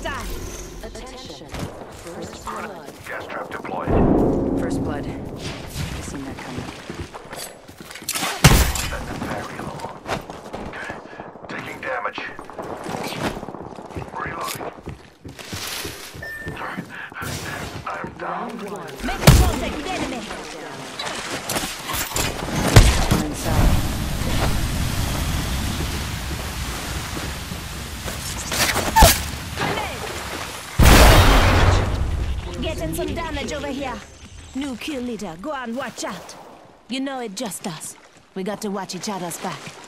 Hostile! Attention. First blood. Gas trap deployed. First blood. I seen that coming. That's very low. Taking damage. Reloading. I'm down. Round one. Make Getting some damage over here. New kill leader, go on, watch out. You know it just us. We got to watch each other's back.